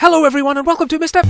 Hello, everyone, and welcome to Mr.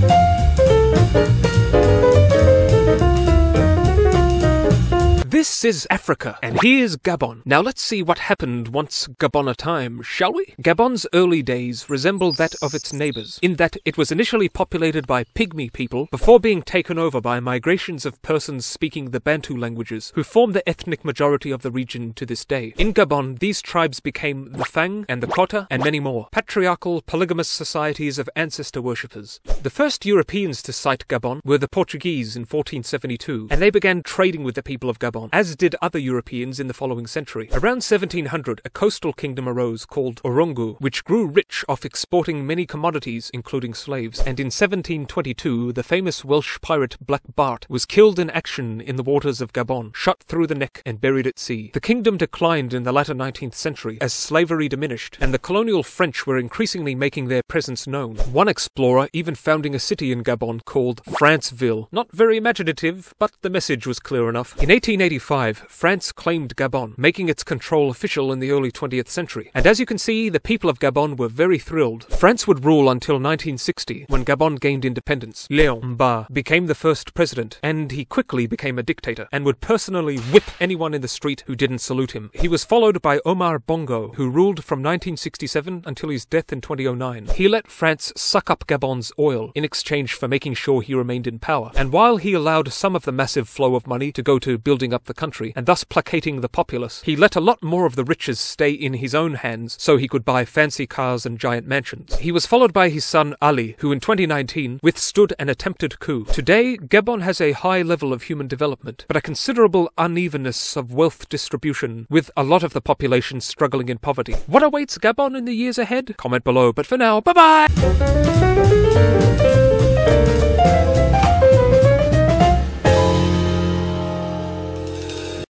This is Africa, and here's Gabon. Now let's see what happened once Gabon a time, shall we? Gabon's early days resembled that of its neighbors, in that it was initially populated by Pygmy people before being taken over by migrations of persons speaking the Bantu languages, who form the ethnic majority of the region to this day. In Gabon, these tribes became the Fang and the Kota, and many more, patriarchal, polygamous societies of ancestor worshippers. The first Europeans to sight Gabon were the Portuguese in 1472, and they began trading with the people of Gabon as did other Europeans in the following century. Around 1700, a coastal kingdom arose called Orungu, which grew rich off exporting many commodities, including slaves. And in 1722, the famous Welsh pirate Black Bart was killed in action in the waters of Gabon, shot through the neck and buried at sea. The kingdom declined in the latter 19th century as slavery diminished, and the colonial French were increasingly making their presence known. One explorer even founding a city in Gabon called Franceville. Not very imaginative, but the message was clear enough. In 1880, 1885, France claimed Gabon, making its control official in the early 20th century. And as you can see, the people of Gabon were very thrilled. France would rule until 1960, when Gabon gained independence. Léon Mba became the first president, and he quickly became a dictator, and would personally whip anyone in the street who didn't salute him. He was followed by Omar Bongo, who ruled from 1967 until his death in 2009. He let France suck up Gabon's oil in exchange for making sure he remained in power. And while he allowed some of the massive flow of money to go to building up the country, and thus placating the populace, he let a lot more of the riches stay in his own hands so he could buy fancy cars and giant mansions. He was followed by his son Ali, who in 2019 withstood an attempted coup. Today, Gabon has a high level of human development, but a considerable unevenness of wealth distribution, with a lot of the population struggling in poverty. What awaits Gabon in the years ahead? Comment below, but for now, bye bye!